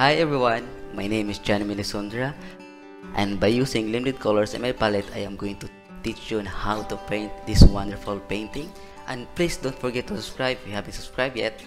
Hi everyone, my name is John Magne Lisondra and by using limited colors in my palette I am going to teach you how to paint this wonderful painting. And please don't forget to subscribe if you haven't subscribed yet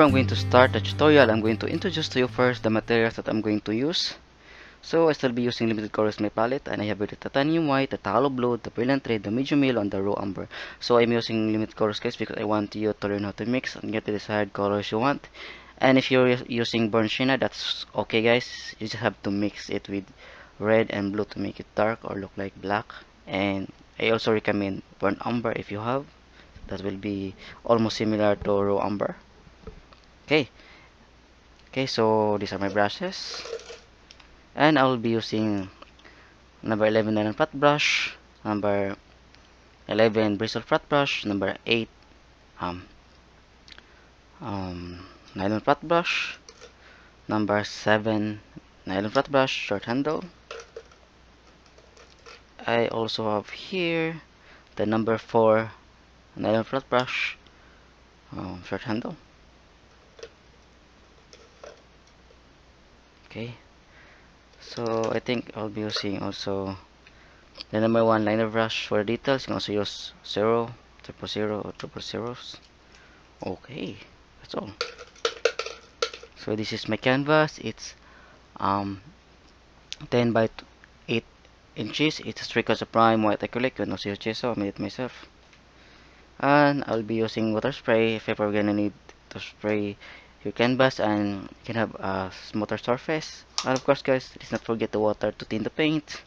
Before I'm going to start the tutorial, I'm going to introduce to you first the materials that I'm going to use. So I still be using limited colors my palette and I have the titanium white, the phthalo blue, the brilliant red, the medium yellow, and the raw umber. So I'm using limited colors because I want you to learn how to mix and get the desired colors you want. And if you're using burnt sienna, that's okay guys. You just have to mix it with red and blue to make it dark or look like black. And I also recommend burnt umber if you have. That will be almost similar to raw umber okay. Okay so these are my brushes. And I will be using number 11 nylon flat brush number 11 bristle flat brush number 8 um, um, nylon flat brush number 7 nylon flat brush short handle. I also have here the number 4 nylon flat brush um, short handle okay. So I think I'll be using also the number one liner brush for details. You can also use zero triple zero or triple zeros. Okay that's all. So this is my canvas. It's um 10 by 8 inches. It's a Strikas prime white acrylic you can also use gesso I made it myself. And I'll be using water spray. If ever gonna need to spray your canvas and you can have a smoother surface. And of course guys let's not forget the water to tint the paint.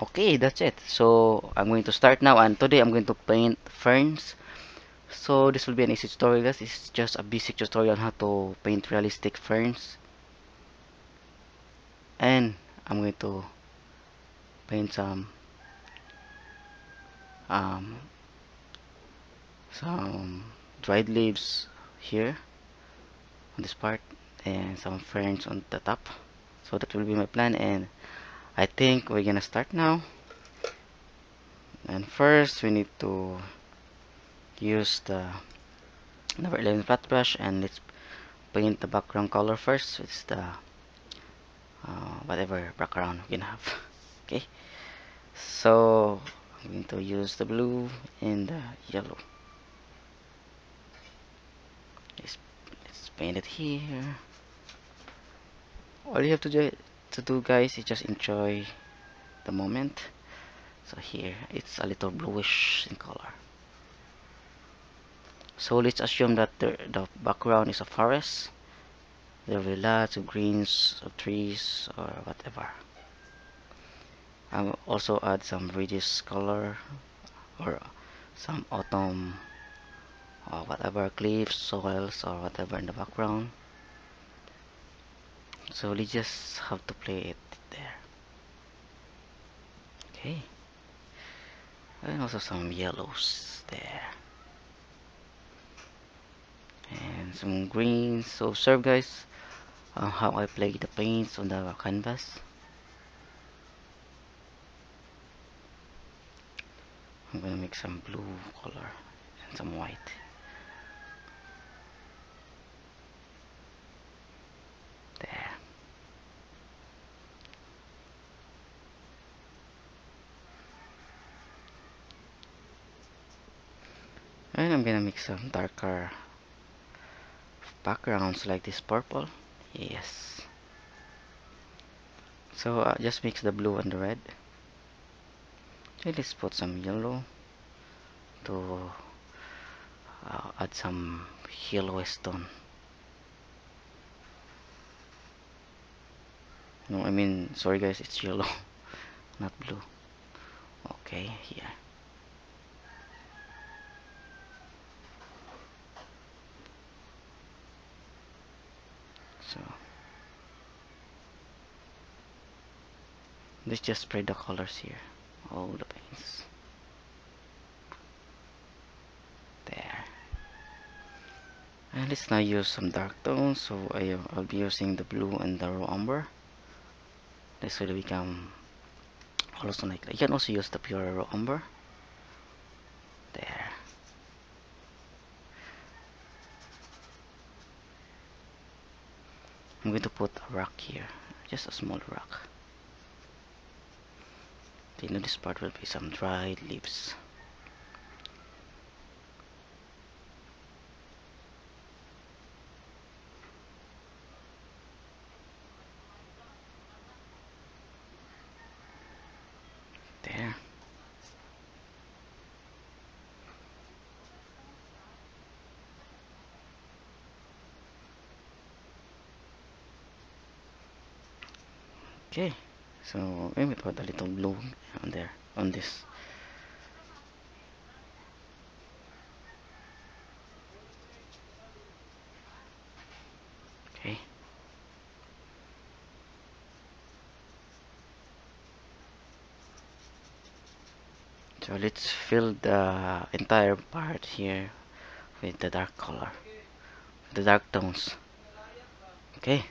Okay that's it. So I'm going to start now and today I'm going to paint ferns. So this will be an easy tutorial guys. It's just a basic tutorial on how to paint realistic ferns. And I'm going to paint some um, some dried leaves here on this part and some ferns on the top. So that will be my plan and I think we're gonna start now. And first we need to use the number 11 flat brush and let's paint the background color first it's the uh, whatever background we can have okay? So I'm going to use the blue and the yellow paint it here all you have to do to do guys? Is just enjoy the moment. So here it's a little bluish in color. So let's assume that the, the background is a forest. There will be lots of greens of trees or whatever. I'll also add some reddish color or some autumn or whatever cliffs, soils or whatever in the background. So we just have to play it there. Okay. And also some yellows there. And some greens. So observe guys uh, how I play the paints on the canvas. I'm gonna make some blue color and some white and I'm gonna make some darker backgrounds like this purple. Yes. So uh, just mix the blue and the red. Let's put some yellow to uh, add some yellowish tone no I mean sorry guys it's yellow not blue. Okay here so let's just spray the colors here. All the paints. There. And let's now use some dark tones so I, I'll be using the blue and the raw umber this will become also like you can also use the pure raw umber there I'm going to put a rock here just a small rock. The know this part will be some dried leaves. There okay so let me put a little blue on there on this. Okay. So let's fill the entire part here with the dark color the dark tones. Okay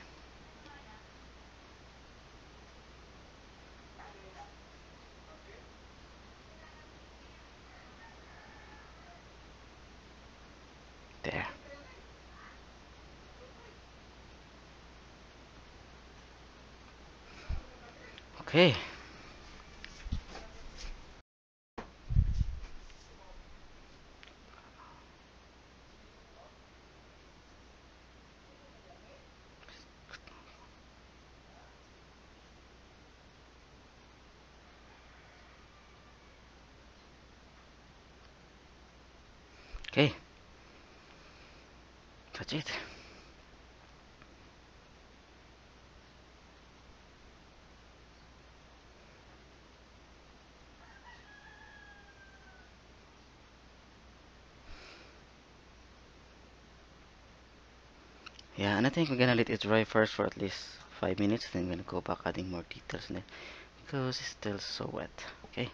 there okay okay that's it. Yeah and I think we're gonna let it dry first for at least five minutes then we're gonna go back adding more details in there because it's still so wet. Okay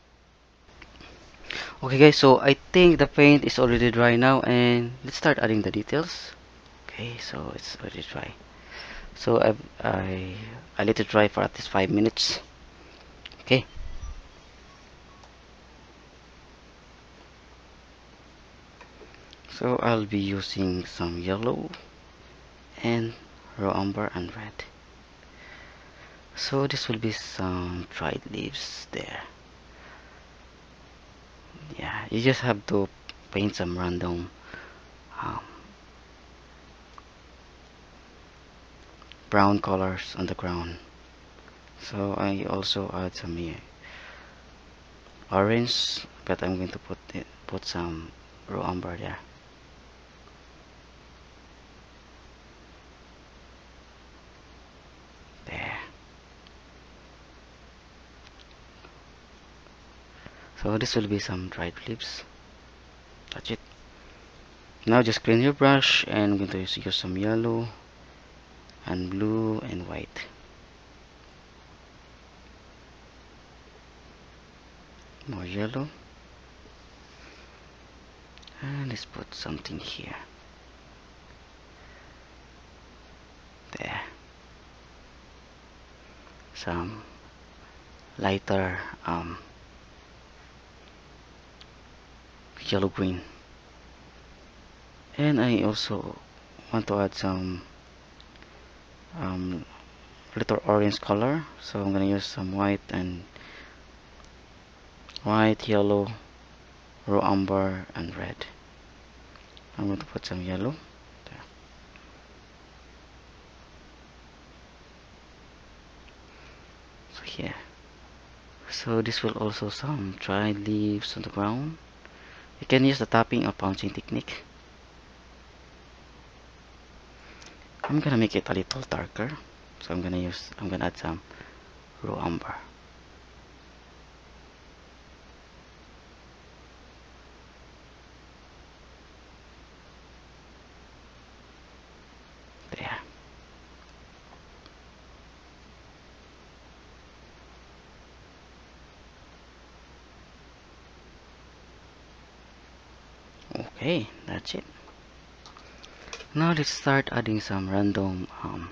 okay guys so I think the paint is already dry now and let's start adding the details. Okay so it's already dry. So I, I, I let it dry for at least five minutes. Okay. So I'll be using some yellow and raw umber and red. So this will be some dried leaves there yeah you just have to paint some random um, brown colors on the ground. So I also add some orange but I'm going to put it, put some raw umber there so this will be some dried leaves. That's it. Now just clean your brush and I'm going to use, use some yellow and blue and white. More yellow. And let's put something here. There. Some lighter um, yellow green. And I also want to add some um, little orange color. So I'm gonna use some white and white yellow raw umber and red. I'm going to put some yellow there. so here so this will also some dried leaves on the ground you can use the tapping or pouncing technique. I'm gonna make it a little darker. So I'm gonna use, I'm gonna add some raw umber. There. Okay that's it. Now let's start adding some random um,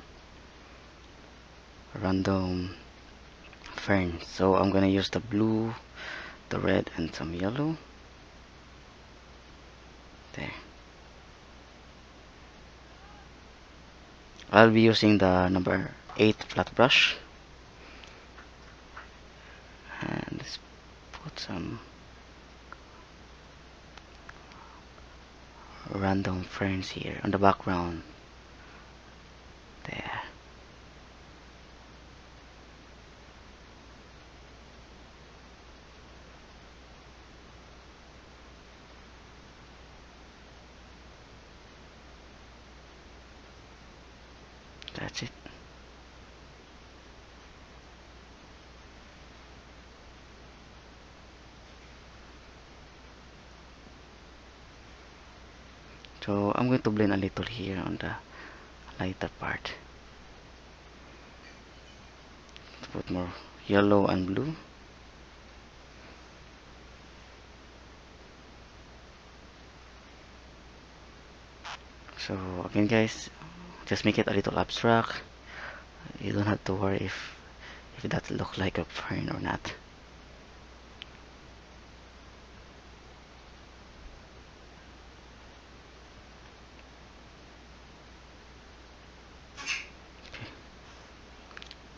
random ferns. So I'm gonna use the blue the red and some yellow. There. I'll be using the number 8 flat brush. And let's put some random ferns here on the background there that's it so I'm going to blend a little here on the lighter part. Put more yellow and blue. So again guys just make it a little abstract. You don't have to worry if if that look like a fern or not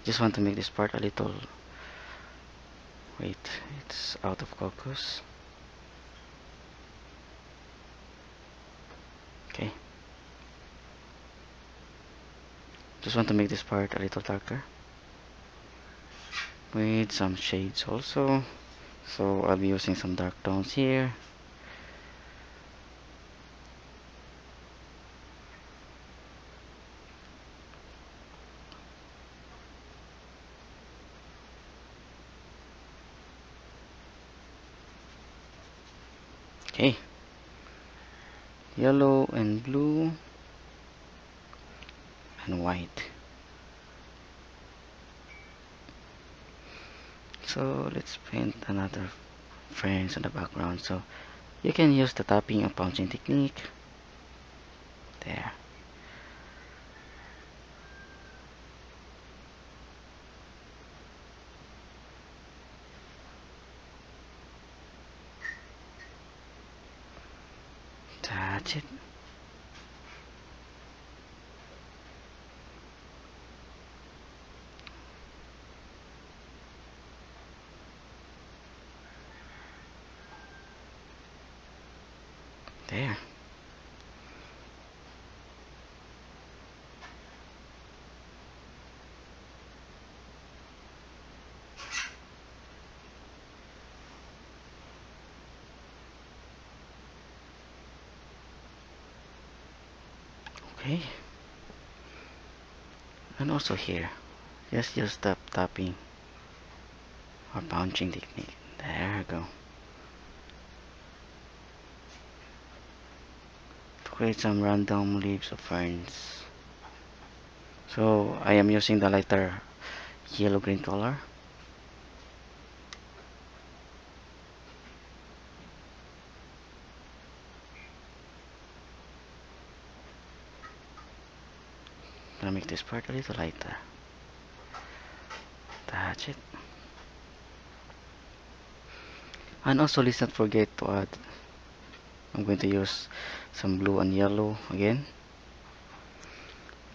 just want to make this part a little wait it's out of focus. Okay. Just want to make this part a little darker. With some shades also. So I'll be using some dark tones here okay yellow and blue and white. So let's paint another frames in the background. So you can use the tapping and pouncing technique. There that's it there okay. And also here. Just use the tapping. Or pouncing technique there we go. To create some random leaves of ferns. So I am using the lighter yellow green color this part a little lighter. That's it. And also let's not forget to add I'm going to use some blue and yellow again.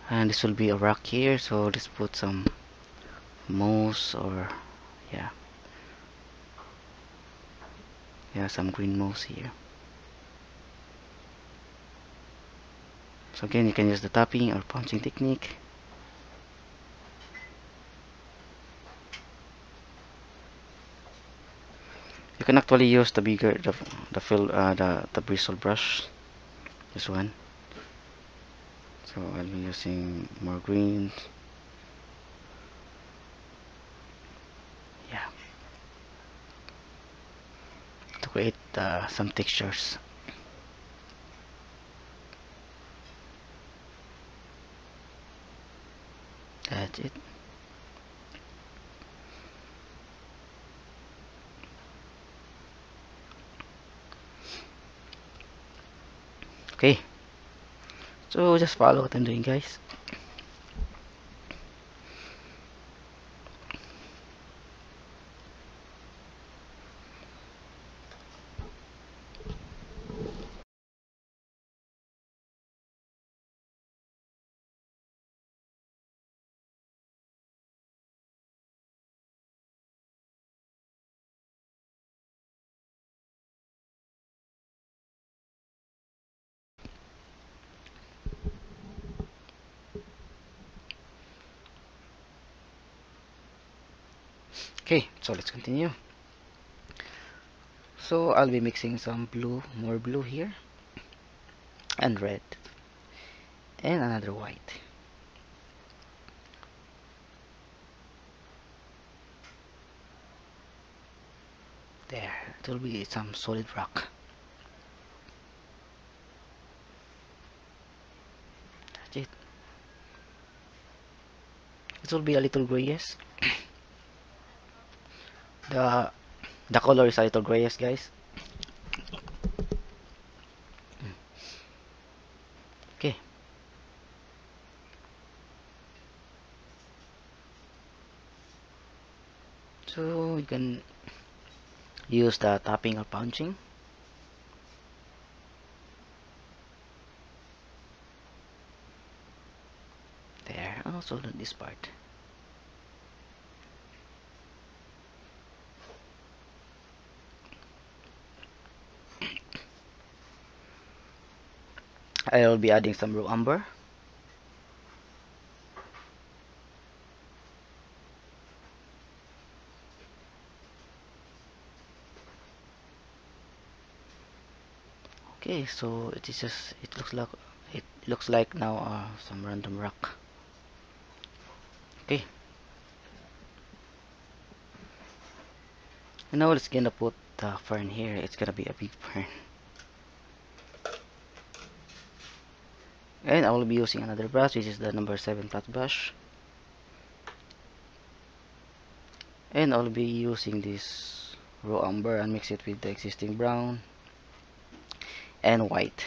And this will be a rock here so let's put some moss or yeah. Yeah some green moss here. So again you can use the tapping or pouncing technique can actually use the bigger the the fill uh, the the bristle brush this one. So I'll be using more greens. Yeah. To create uh, some textures. That's it okay. So just follow what I'm doing guys. Okay so let's continue. So I'll be mixing some blue more blue here and red and another white. There it will be some solid rock. That's it. It will be a little grayish the the color is a little grayish guys. Okay. So you can use the tapping or pouncing. There and also this part I will be adding some raw umber okay so it is just it looks like it looks like now uh, some random rock. Okay. And now let's gonna put the fern here? It's gonna be a big fern and I will be using another brush. Which is the number 7 flat brush. And I'll be using this raw umber and mix it with the existing brown and white.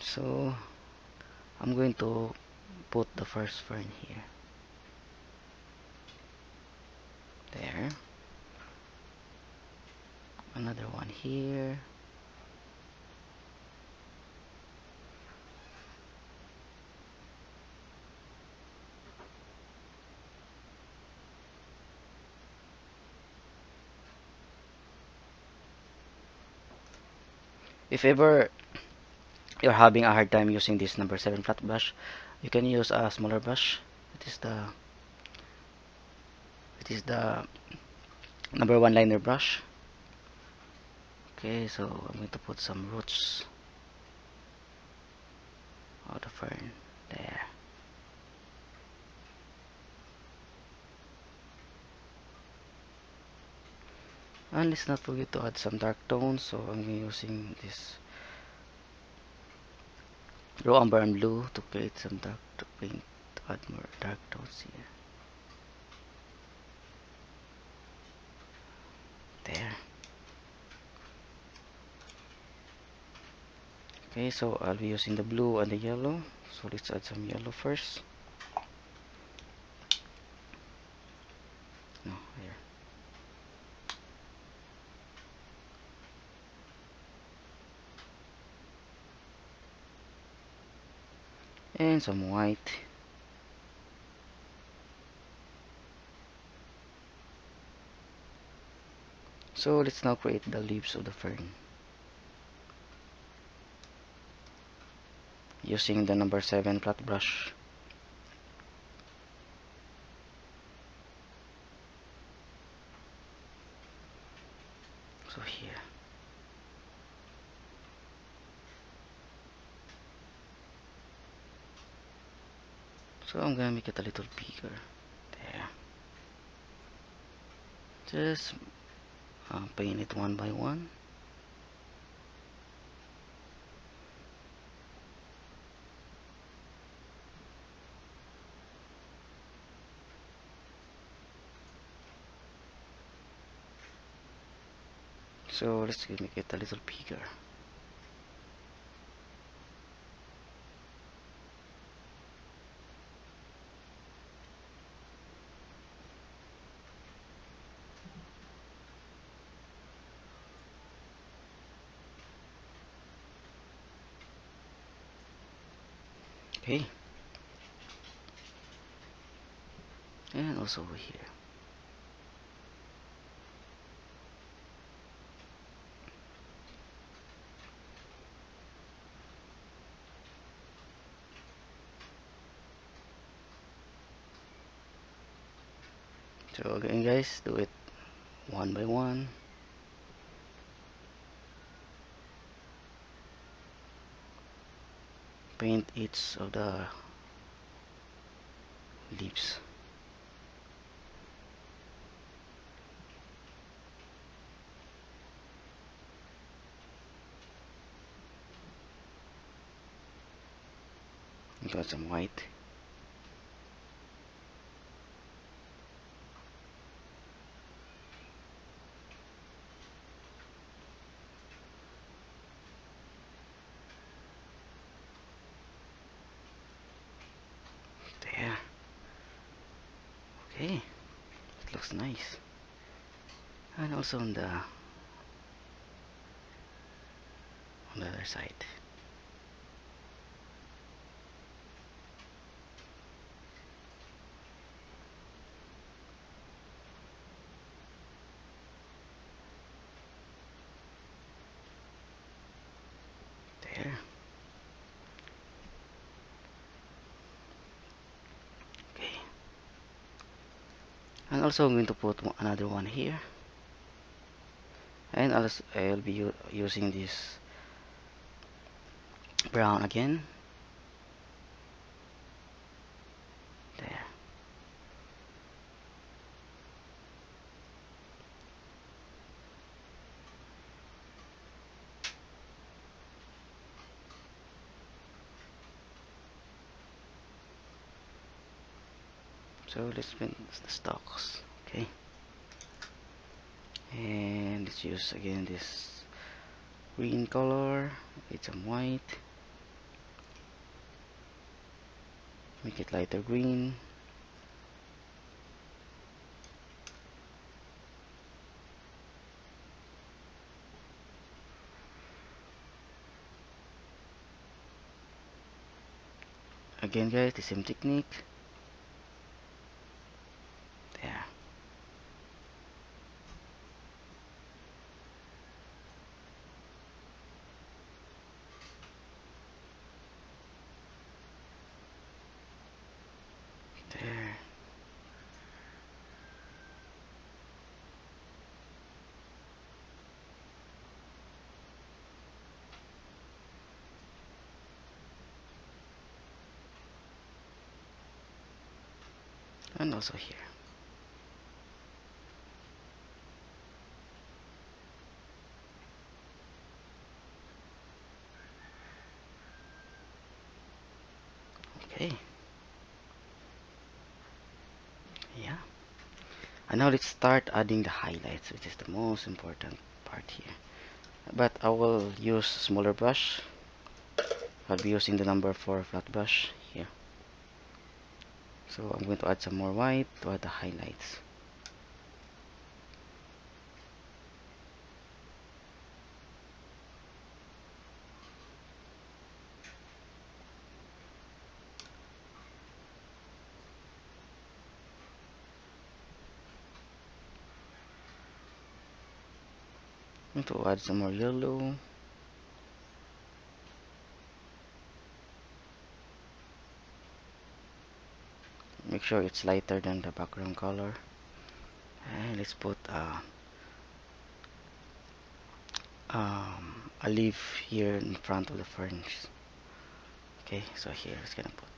So I'm going to put the first fern here. There another one here. If ever you're having a hard time using this number 7 flat brush you can use a smaller brush. It is the it is the number one liner brush okay so I'm going to put some roots of the fern there. And let's not forget to add some dark tones so I'm using this raw umber and blue to create some dark to paint to add more dark tones here. There okay so I'll be using the blue and the yellow. So let's add some yellow first. No here. And some white. So let's now create the leaves of the fern using the number 7 flat brush. So here. So I'm gonna make it a little bigger. There. Just uh, paint it one by one so let's make it a little bigger okay and also over here so again guys do it one by one. Paint each of the leaves. Got some white there okay it looks nice. And also on the on the other side there okay and also I'm going to put another one here. And I'll, I'll be using this brown again there so let's paint the stalks okay? And let's use again this green color. With some white. Make it lighter green. Again guys the same technique there there and also here. Okay. Yeah. And now let's start adding the highlights which is the most important part here. But I will use smaller brush. I'll be using the number 4 flat brush so I'm going to add some more white to add the highlights. To add some more yellow sure it's lighter than the background color. And let's put uh, um, a leaf here in front of the ferns okay so here it's gonna put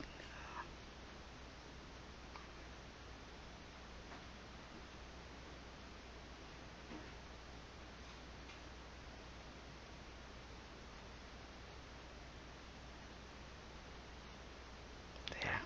there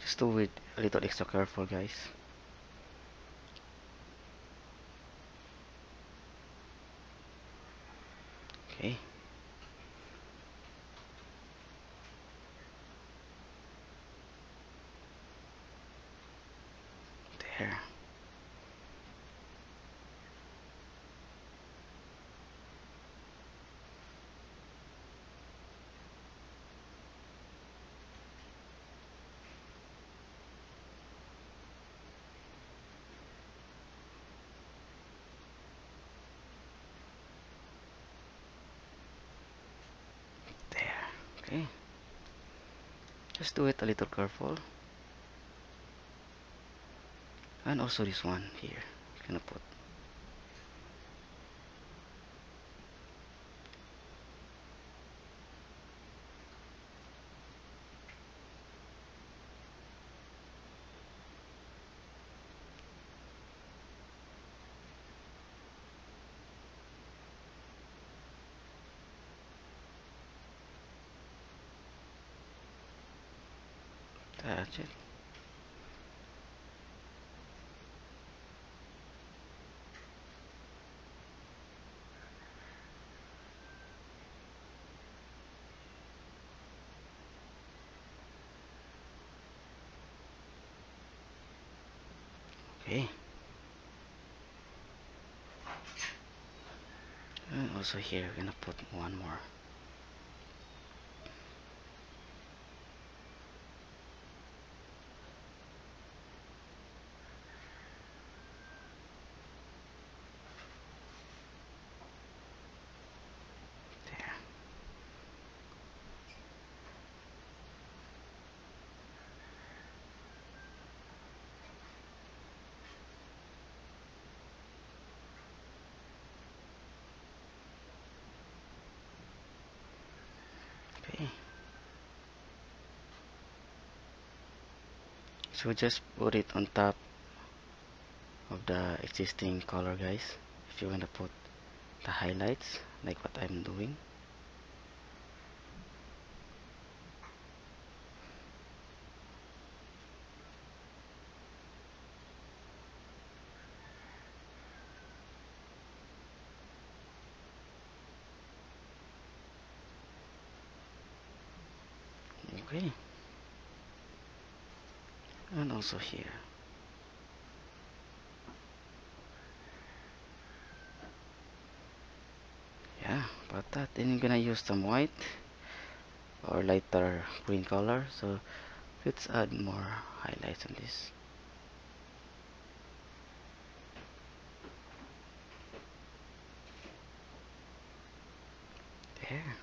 Just do it a little extra careful guys. Okay. There. There. Okay. Just do it a little careful. And also this one here. you Gonna put Okay. And also here we're gonna put one more. There. Okay. So just put it on top of the existing color guys. If you want to put the highlights like what I'm doing okay and also here. Yeah about that. Then I'm gonna use some white or lighter green color. So let's add more highlights on this there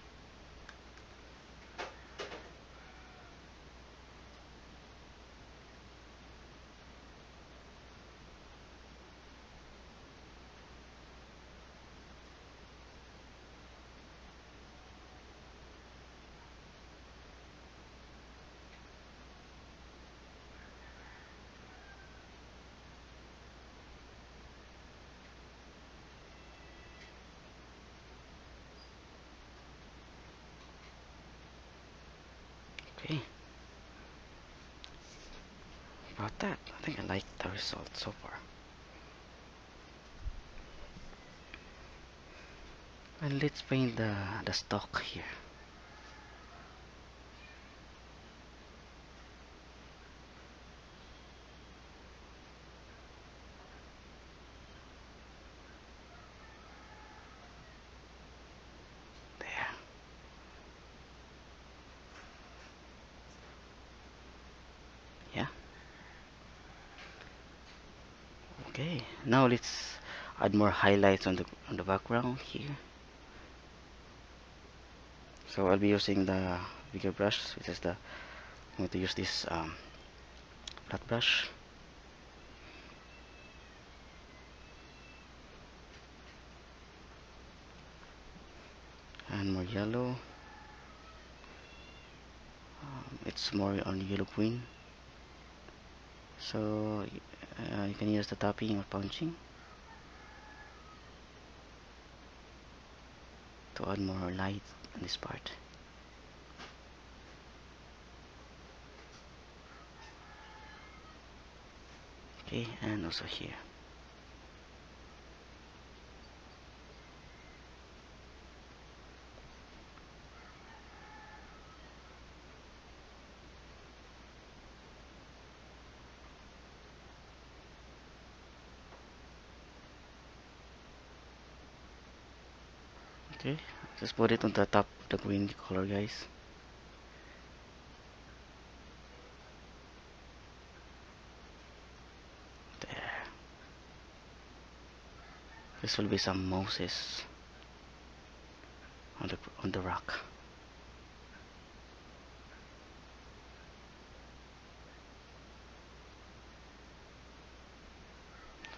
okay that? I think I like the result so far. And let's paint the the stalk here there yeah okay now let's add more highlights on the on the background here. So I'll be using the bigger brush which is the I'm going to use this um, flat brush. And more yellow. Um, it's more on yellow green so uh, you can use the tapping or pouncing. To add more light on this part. Okay and also here. Just put it on the top the green color guys. There this will be some mosses. On the on the rock.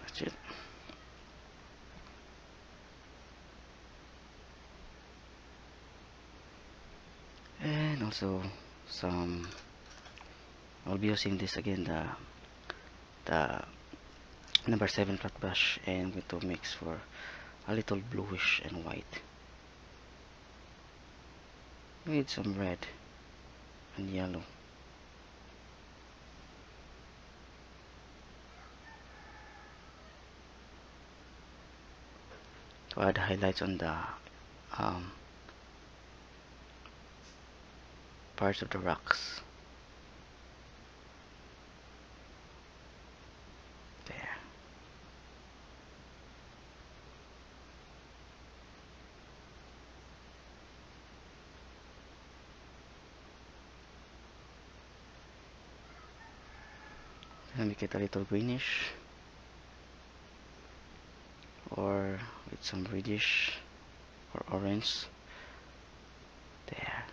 That's it and also some I'll be using this again the the number 7 flat brush and I'm going to mix for a little bluish and white. With some red and yellow. To add highlights on the um, parts of the rocks. There. And make it a little greenish. Or with some reddish or orange there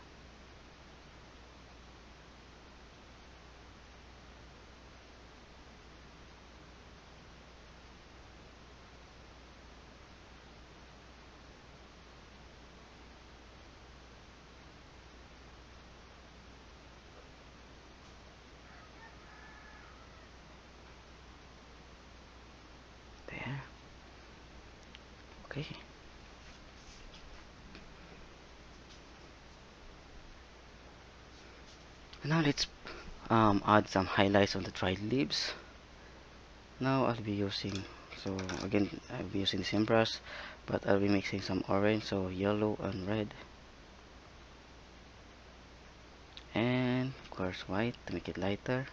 there okay. Now let's um, add some highlights on the dried leaves. Now I'll be using so again I'll be using the same brush but I'll be mixing some orange so yellow and red. And of course white to make it lighter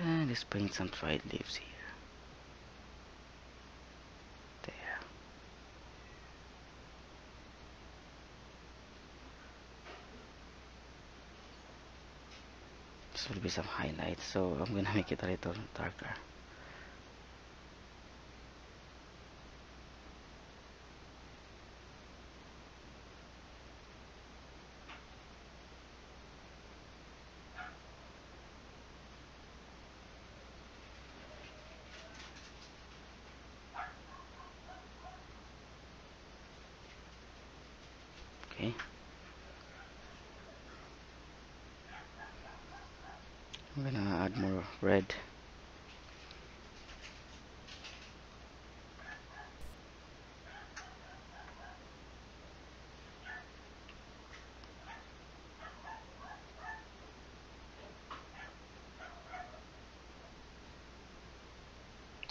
and paint some dried leaves here. There. This will be some highlights so I'm gonna make it a little darker okay I'm gonna add more red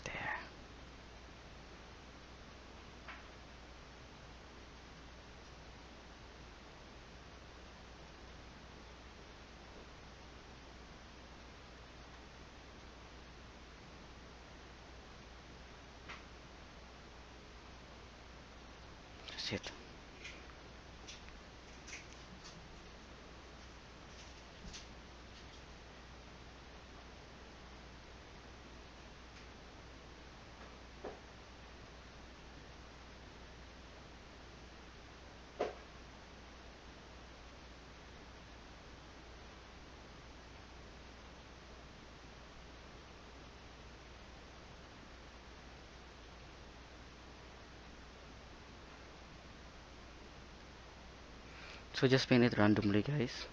there that's so just paint it randomly guys.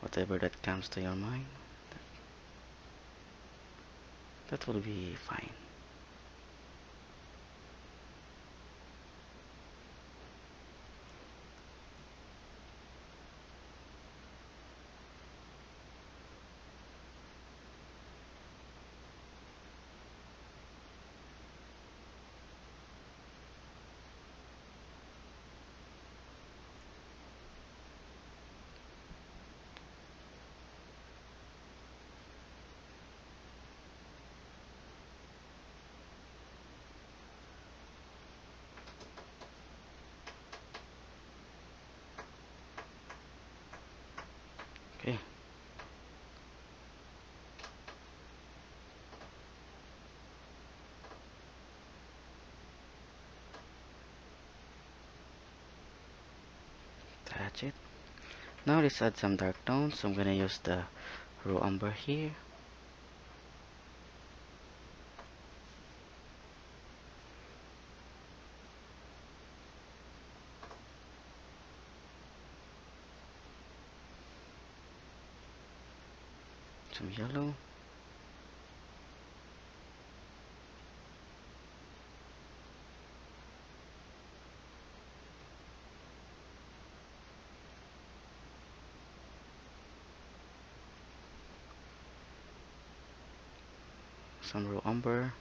Whatever that comes to your mind that will be fine that's it. Now let's add some dark tones. So I'm gonna use the raw umber here some yellow some raw umber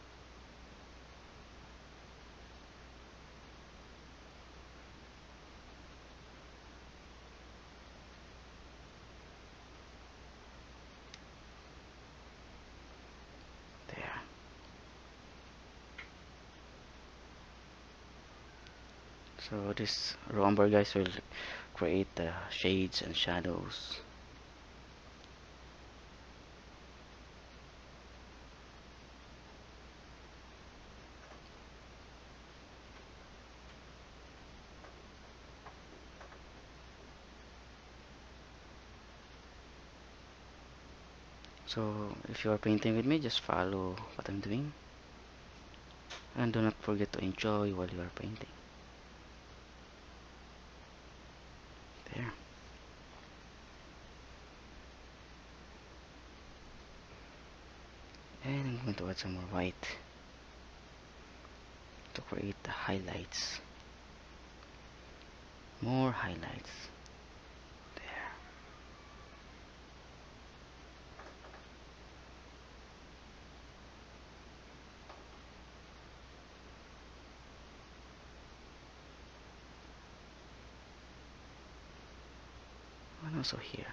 there so this raw umber guys will create the shades and shadows. So if you are painting with me just follow what I'm doing. And do not forget to enjoy while you are painting there and I'm going to add some more white to create the highlights. More highlights also here.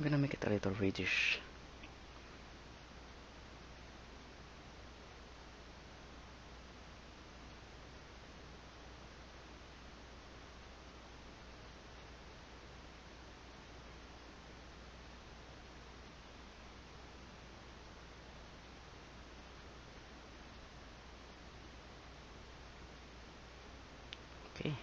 I'm gonna make it a little reddish okay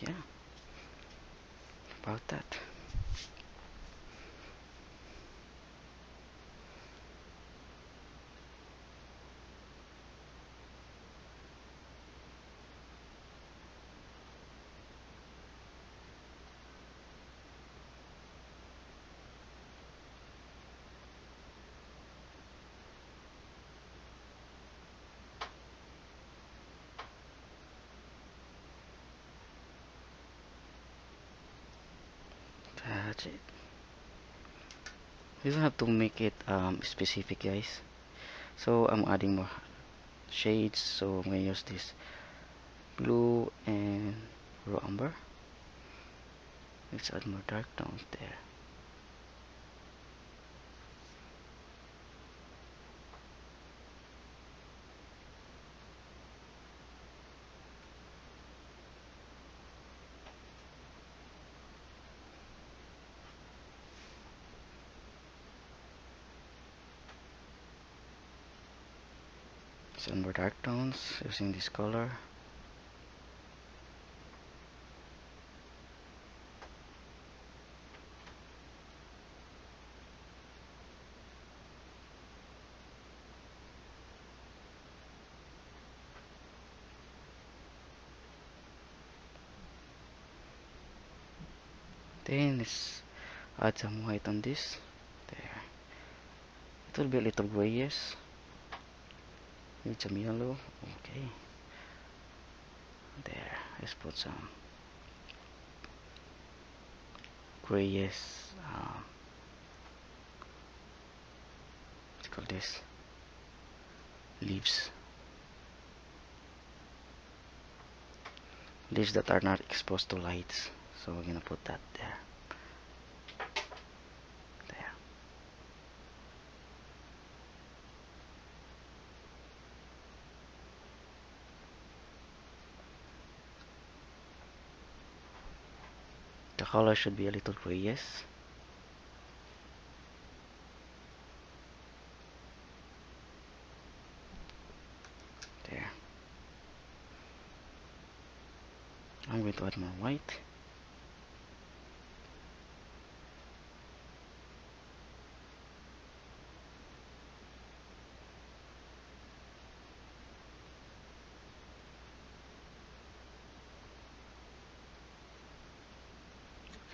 yeah about that that's it. You don't have to make it um, specific guys. So I'm adding more shades. So I'm gonna use this blue and raw umber let's add more dark tones there dark tones using this color. Then let's add some white on this. There. It will be a little grayish need some yellow? Okay. There let's put some grayish um, let's call this? Leaves. Leaves that are not exposed to lights so we're gonna put that there the color should be a little grayish there. I'm going to add more white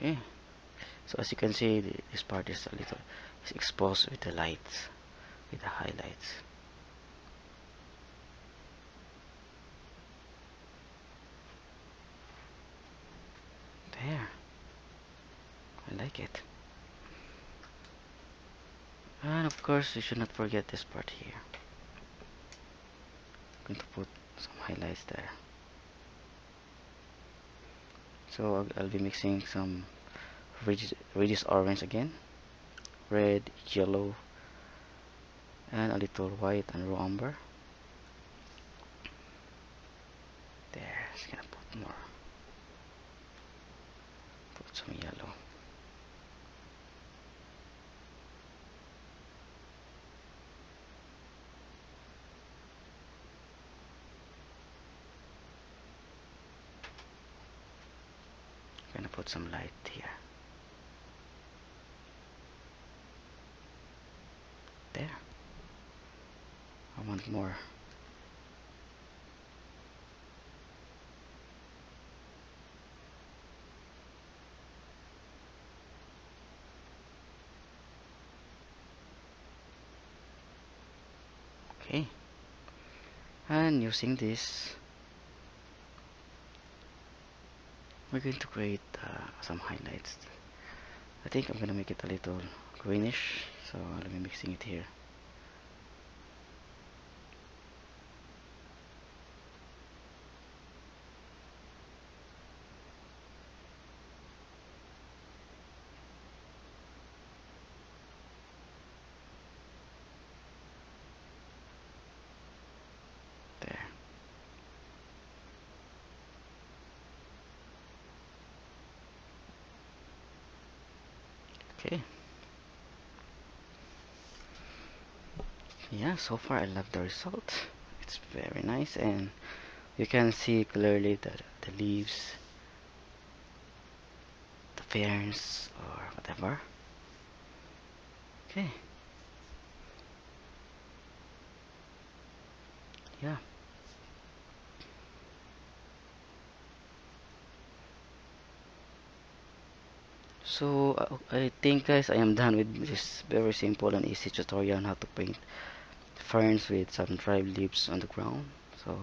okay so as you can see this part is a little is exposed with the lights with the highlights. There. I like it. And of course you should not forget this part here. I'm going to put some highlights there. So I'll, I'll be mixing some reddish orange again. Red yellow and a little white and raw umber there just gonna put more. Put some yellow. Gonna put some light here there. I want more. Okay. And using this we're going to create uh, some highlights. I think I'm gonna make it a little greenish so let me mixing it here there okay yeah so far I love the result. It's very nice and you can see clearly the, the leaves the ferns or whatever. Okay. Yeah. So uh, I think guys I am done with this very simple and easy tutorial on how to paint ferns with some dried leaves on the ground. So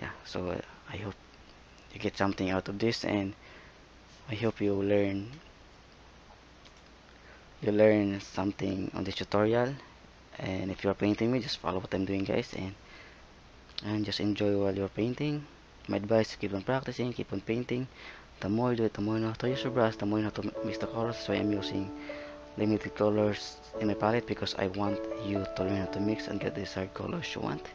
yeah so uh, I hope you get something out of this and I hope you learn you learn something on this tutorial. And if you're painting me just follow what I'm doing guys and and just enjoy while you're painting. My advice keep on practicing keep on painting. The more you do it the more you know how to use your brush the more you know how to mix the colors so I'm using limited colors in my palette because I want you to learn how to mix and get the desired colors you want.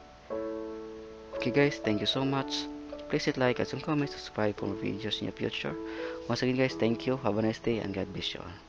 Okay guys thank you so much. Please hit like and some comments subscribe for more videos in the future. Once again guys thank you. Have a nice day and God bless you all